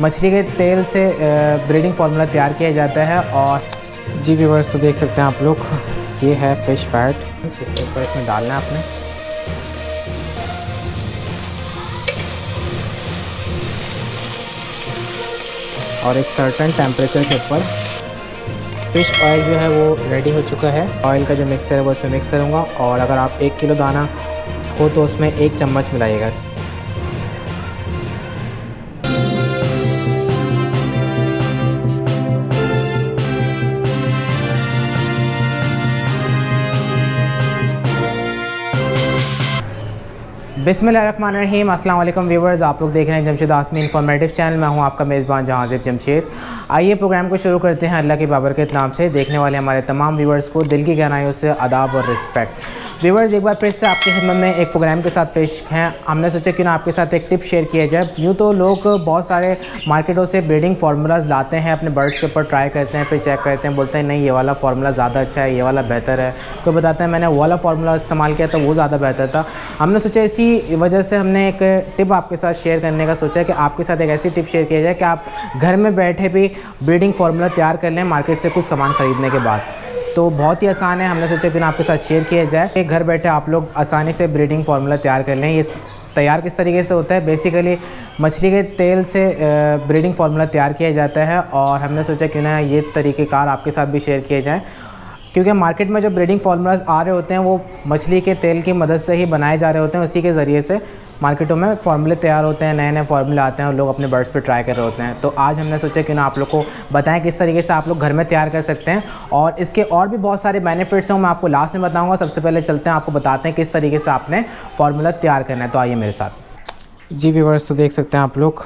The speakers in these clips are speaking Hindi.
मछली के तेल से ब्रीडिंग फार्मूला तैयार किया जाता है और जी व्यूवर्स तो देख सकते हैं आप लोग, ये है फ़िश फैट इसके ऊपर इसमें डालना है आपने। और एक सर्टन टेम्परेचर के ऊपर फ़िश ऑयल जो है वो रेडी हो चुका है। ऑयल का जो मिक्सचर है, वो उसमें मिक्स करूँगा और अगर आप एक किलो दाना हो तो उसमें एक चम्मच मिलाइएगा। बिसमीम अल्लाम व्यूवर्स, आप लोग देख रहे हैं जमशेद आसमी इन्फॉर्मेटिव चैनल मैं हूँ आपका मेज़बान जहाजिब जमशेद। आइए प्रोग्राम को शुरू करते हैं। अल्लाह के बाबर के नाम से देखने वाले हमारे तमाम व्यूवर्स को दिल की गहराइयों से अदाब और रिस्पेक्ट व्यूवर्स एक बार फिर से आपकी खिदमत में एक प्रोग्राम के साथ पेश हैं। हमने सोचा कि ना आपके साथ एक टिप शेयर किया जाए। यूँ तो लोग बहुत सारे मार्केटों से ब्रीडिंग फार्मूलाज लाते हैं, अपने बर्ड्स के ऊपर ट्राई करते हैं, फिर चेक करते हैं, बोलते हैं, नहीं, ये वाला फार्मूला ज़्यादा अच्छा है, ये वाला बेहतर है। कोई बताता है, मैंने वो वाला फार्मूला इस्तेमाल किया था, वो ज़्यादा बेहतर था। हमने सोचा इसी वजह से हमने एक टिप आपके साथ शेयर करने का सोचा कि आपके साथ एक ऐसी टिप शेयर किया जाए कि आप घर में बैठे भी ब्रीडिंग फार्मूला तैयार कर लें मार्केट से कुछ सामान ख़रीदने के बाद। तो बहुत ही आसान है, हमने सोचा कि आपके साथ शेयर किया जाए। कि घर बैठे आप लोग आसानी से ब्रीडिंग फार्मूला तैयार कर लें। ये तैयार किस तरीके से होता है? बेसिकली मछली के तेल से ब्रीडिंग फार्मूला तैयार किया जाता है और हमने सोचा कि ना ये तरीक़ेकार आपके साथ भी शेयर किए जाएँ। क्योंकि मार्केट में जो ब्रीडिंग फार्मूलाज आ रहे होते हैं, वो मछली के तेल की मदद से ही बनाए जा रहे होते हैं, उसी के ज़रिए से। मार्केटों में फार्मूले तैयार होते हैं नए नए फार्मूले आते हैं और लोग अपने बर्ड्स पर ट्राई कर रहे होते हैं। तो आज हमने सोचा कि ना आप लोग को बताएँ किस तरीके से आप लोग घर में तैयार कर सकते हैं और इसके और भी बहुत सारे बेनिफिट्स हैं मैं आपको लास्ट में बताऊँगा। सबसे पहले चलते हैं, आपको बताते हैं किस तरीके से आपने फार्मूला तैयार करना है। तो आइए मेरे साथ। जी व्यूवर्स तो देख सकते हैं आप लोग,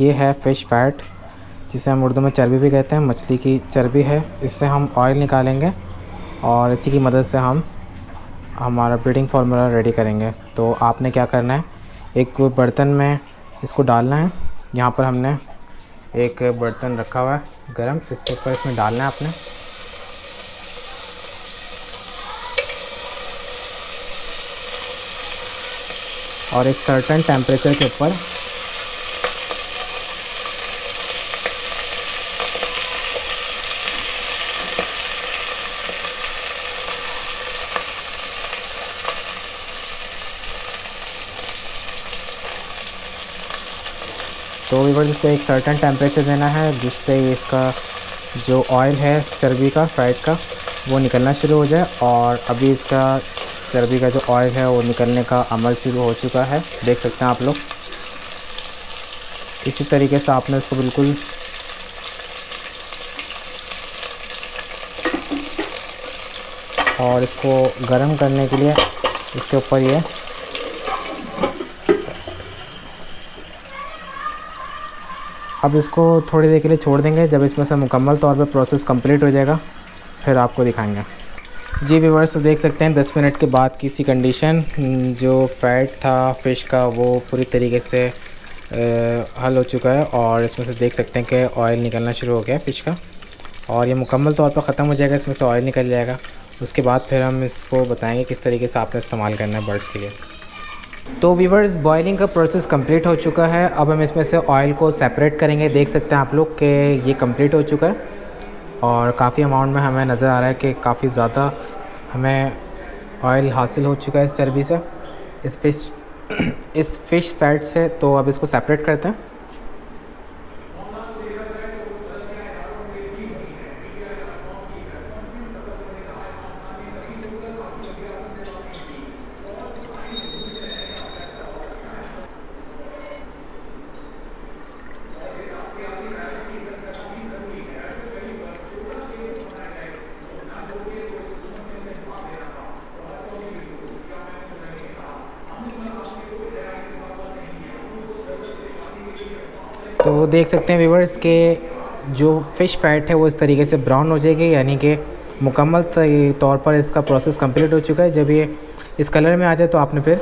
ये है फ़िश फैट जिसे हम उर्दू में चर्बी भी कहते हैं, मछली की चर्बी है। इससे हम ऑयल निकालेंगे और इसी की मदद से हम हमारा ब्रीडिंग फार्मूला रेडी करेंगे। तो आपने क्या करना है एक बर्तन में इसको डालना है। यहाँ पर हमने एक बर्तन रखा हुआ है गरम। इसके ऊपर इसमें डालना है आपने। और एक सर्टन टेम्परेचर के ऊपर तो वीवर इसको एक सर्टन टेम्परेचर देना है, जिससे इसका जो ऑयल है, चर्बी का फ्राइड का, वो निकलना शुरू हो जाए और अभी इसका चर्बी का जो ऑयल है, वो निकलने का अमल शुरू हो चुका है। देख सकते हैं आप लोग। इसी तरीके से आपने इसको बिल्कुल और इसको गर्म करने के लिए इसके ऊपर ये अब इसको थोड़ी देर के लिए छोड़ देंगे। जब इसमें से मुकम्मल तौर पर प्रोसेस कंप्लीट हो जाएगा, फिर आपको दिखाएँगे। जी व्यूवर्स तो देख सकते हैं 10 मिनट के बाद किसी कंडीशन जो फैट था फ़िश का, वो पूरी तरीके से हल हो चुका है। और इसमें से देख सकते हैं कि ऑयल निकलना शुरू हो गया फ़िश का। और ये मुकम्मल तौर पर ख़त्म हो जाएगा, इसमें से ऑयल निकल जाएगा। उसके बाद फिर हम इसको बताएँगे किस तरीके से आपने इस्तेमाल करना है बर्ड्स के लिए। तो वीवर्स बॉयलिंग का प्रोसेस कंप्लीट हो चुका है। अब हम इसमें से ऑयल को सेपरेट करेंगे। देख सकते हैं आप लोग कि ये कंप्लीट हो चुका है और काफ़ी अमाउंट में हमें नज़र आ रहा है कि काफ़ी ज़्यादा हमें ऑयल हासिल हो चुका है इस चर्बी से। इस फ़िश इस फ़िश फैट से तो अब इसको सेपरेट करते हैं। देख सकते हैं व्यूवर्स के जो फ़िश फैट है, वो इस तरीके से ब्राउन हो जाएगी, यानी कि मुकम्मल तौर पर इसका प्रोसेस कंप्लीट हो चुका है। जब ये इस कलर में आ जाए तो आपने फिर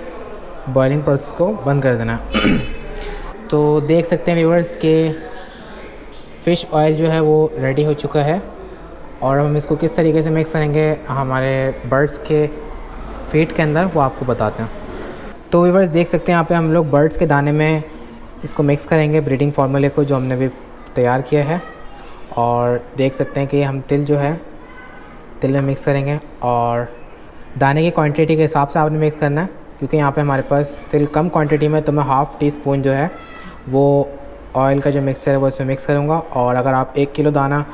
बॉयलिंग प्रोसेस को बंद कर देना। तो देख सकते हैं व्यूवर्स के फ़िश ऑयल जो है, वो रेडी हो चुका है। और हम इसको किस तरीके से मिक्स करेंगे, हमारे बर्ड्स के फीट के अंदर, वो आपको बताते हैं। तो व्यूवर्स देख सकते हैं, यहाँ पे हम लोग बर्ड्स के दाने में इसको मिक्स करेंगे ब्रीडिंग फार्मूले को जो हमने अभी तैयार किया है। और देख सकते हैं कि हम तिल जो है, तिल में मिक्स करेंगे। और दाने की क्वांटिटी के हिसाब से आपने मिक्स करना है, क्योंकि यहाँ पे हमारे पास तिल कम क्वांटिटी में तो मैं हाफ़ टी स्पून जो है, वो ऑयल का जो मिक्सचर है, वो इसमें मिक्स करूँगा। और अगर आप एक किलो दाना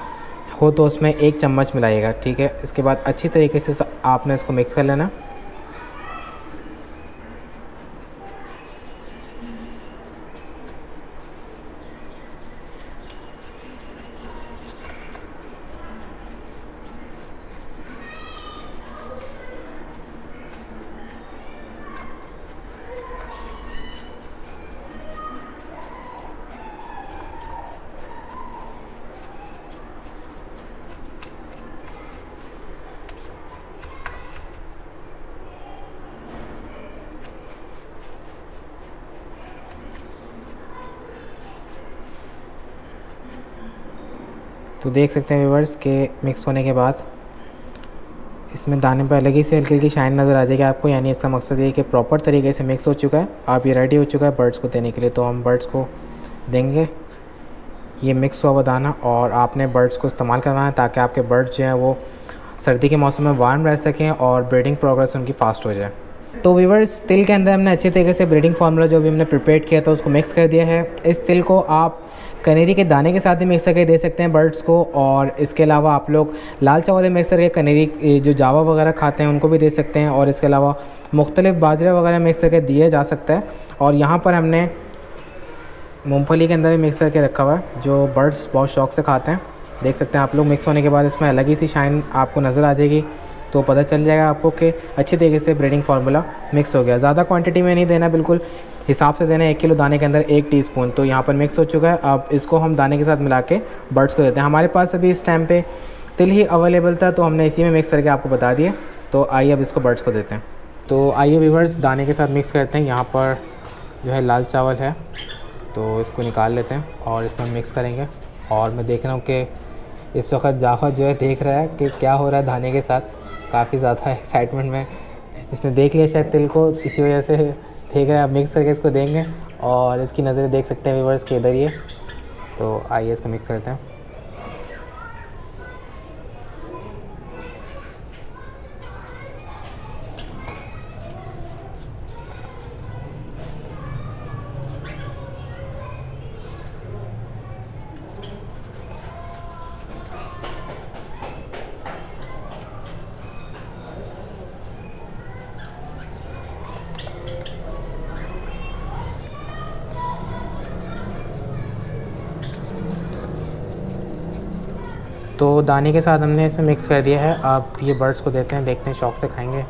हो तो उसमें एक चम्मच मिलाइएगा, ठीक है? इसके बाद अच्छी तरीके से आपने इसको मिक्स कर लेना। तो देख सकते हैं व्यूवर्स के मिक्स होने के बाद। इसमें दाने पर अलग ही से हल्की हल्की शाइन नज़र आ जाएगी आपको, यानी इसका मकसद ये कि प्रॉपर तरीके से मिक्स हो चुका है। आप ये रेडी हो चुका है बर्ड्स को देने के लिए तो हम बर्ड्स को देंगे। ये मिक्स हुआ हुआ दाना और आपने बर्ड्स को इस्तेमाल करवाना है ताकि आपके बर्ड्स जो हैं वो सर्दी के मौसम में वार्म रह सकें और ब्रीडिंग प्रोग्रेस उनकी फ़ास्ट हो जाए। तो वीवर्स तिल के अंदर हमने अच्छे तरीके से ब्रीडिंग फार्मूला जो भी हमने प्रिपेयर किया था, उसको मिक्स कर दिया है। इस तिल को आप कनेरी के दाने के साथ भी मिक्स करके दे सकते हैं बर्ड्स को, और इसके अलावा आप लोग लाल चावल मिक्स करके कनेरी जो जावा वगैरह खाते हैं, उनको भी दे सकते हैं, और इसके अलावा मुख्तलिफ़ बाजरे वगैरह मिक्स करके दिया जा सकता है। और यहाँ पर हमने मूँगफली के अंदर भी मिक्स करके रखा हुआ है, जो बर्ड्स बहुत शौक से खाते हैं। देख सकते हैं आप लोग मिक्स होने के बाद इसमें अलग ही सी शाइन आपको नज़र आ जाएगी। तो पता चल जाएगा आपको कि अच्छी तरीके से ब्रीडिंग फार्मूला मिक्स हो गया। ज़्यादा क्वांटिटी में नहीं देना बिल्कुल। हिसाब से देना एक किलो दाने के अंदर एक टीस्पून तो यहाँ पर मिक्स हो चुका है। अब इसको हम दाने के साथ मिला के बर्ड्स को देते हैं। हमारे पास अभी इस टाइम पे तिल ही अवेलेबल था तो हमने इसी में मिक्स करके आपको बता दिया तो आइए अब इसको बर्ड्स को देते हैं। तो आइए वीवर्स दाने के साथ मिक्स करते हैं। यहाँ पर जो है लाल चावल है। तो इसको निकाल लेते हैं और इसमें मिक्स करेंगे। और मैं देख रहा हूँ कि इस वक्त जाफ़र जो है देख रहा है कि क्या हो रहा है दाने के साथ। काफ़ी ज़्यादा एक्साइटमेंट में। इसने देख लिया शायद तिल को, इसी वजह से ठीक है अब मिक्स करके इसको देंगे और इसकी नज़रें देख सकते हैं व्यूवर्स के इधर ये तो आइए इसको मिक्स करते हैं। तो दाने के साथ हमने इसमें मिक्स कर दिया है। आप ये बर्ड्स को देते हैं, देखते हैं, शौक से खाएँगे।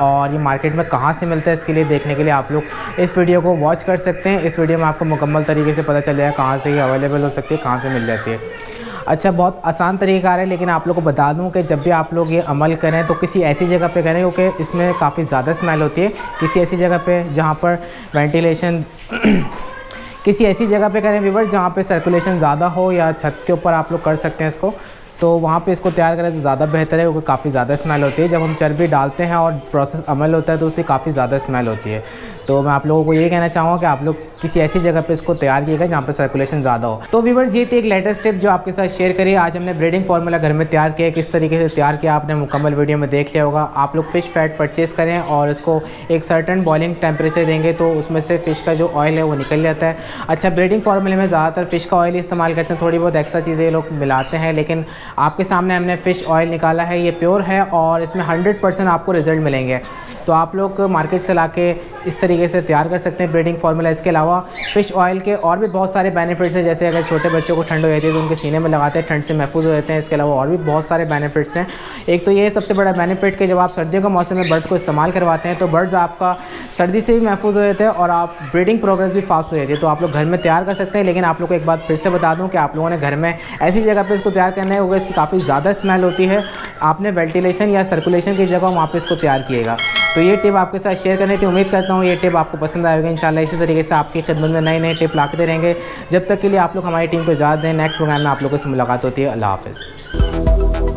और ये मार्केट में कहाँ से मिलता है, इसके लिए देखने के लिए आप लोग इस वीडियो को वॉच कर सकते हैं। इस वीडियो में आपको मुकम्मल तरीके से पता चल जाएगा कहाँ से ये अवेलेबल हो सकती है, कहाँ से मिल जाती है। अच्छा बहुत आसान तरीका है, लेकिन आप लोग को बता दूँ कि जब भी आप लोग ये अमल करें तो किसी ऐसी जगह पर करें, क्योंकि इसमें काफ़ी ज़्यादा स्मेल होती है। किसी ऐसी जगह पर जहाँ पर वेंटिलेशन किसी ऐसी जगह पे करें व्यूवर जहाँ पे सर्कुलेशन ज़्यादा हो या छत के ऊपर आप लोग कर सकते हैं इसको। तो वहाँ पे इसको तैयार करें तो ज़्यादा बेहतर है, क्योंकि काफ़ी ज़्यादा स्मेल होती है। जब हम चर्बी डालते हैं और प्रोसेस अमल होता है तो उससे काफ़ी ज़्यादा स्मेल होती है। तो मैं आप लोगों को ये कहना चाहूँगा कि आप लोग किसी ऐसी जगह पे इसको तैयार किएगा जहाँ पे सर्कुलेशन ज़्यादा हो। तो व्यूवर्स ये थी एक लेटेस्ट टिप जो आपके साथ शेयर करिए आज हमने ब्रीडिंग फार्मूला घर में तैयार किया किस तरीके से तैयार किया आपने मुकम्मल वीडियो में देख लिया होगा। आप लोग फ़िश फैट परचेज़ करें और इसको एक सर्टन बॉइलिंग टेम्परेचर देंगे तो उसमें से फ़िश का जो ऑयल है वो निकल जाता है। अच्छा ब्रीडिंग फार्मूले में ज़्यादातर फ़िश का ऑयल इस्तेमाल करते हैं, थोड़ी बहुत एक्स्ट्रा चीज़ें लोग मिलाते हैं, लेकिन आपके सामने हमने फ़िश ऑयल निकाला है, ये प्योर है और इसमें हंड्रेड परसेंट आपको रिज़ल्ट मिलेंगे। तो आप लोग मार्केट से ला के इस तरीके से तैयार कर सकते हैं ब्रीडिंग फार्मूला। इसके अलावा फ़िश ऑयल के और भी बहुत सारे बेनिफिट्स हैं, जैसे अगर छोटे बच्चों को ठंड हो जाती है तो उनके सीने में लगाते हैं, ठंड से महफूज हो जाते हैं। इसके अलावा और भी बहुत सारे बेनिफिट्स हैं। एक तो ये सबसे बड़ा बेनिफिट कि जब आप सर्दियों के मौसम में बर्ड को इस्तेमाल करवाते हैं तो बर्ड्स आपका सर्दी से भी महफूज हो जाते हैं और आप ब्रीडिंग प्रोग्रेस भी फास्ट हो जाती है। तो आप लोग घर में तैयार कर सकते हैं, लेकिन आप लोग को एक बात फिर से बता दूँ कि आप लोगों ने घर में ऐसी जगह पर इसको तैयार करना है इसकी काफ़ी ज़्यादा स्मेल होती है। आपने वेंटिलेशन या सर्कुलेशन की जगह वहाँ पर इसको तैयार किएगा। तो ये टिप आपके साथ शेयर करने की उम्मीद करता हूँ ये टिप आपको पसंद आएगा इंशाल्लाह इसी तरीके से आपकी खिदमत में नए नए टिप लाते रहेंगे। जब तक के लिए आप लोग हमारी टीम को इजाज़त दें। नेक्स्ट प्रोग्राम में आप लोगों से मुलाकात होती है। अल्लाह हाफ़िज़।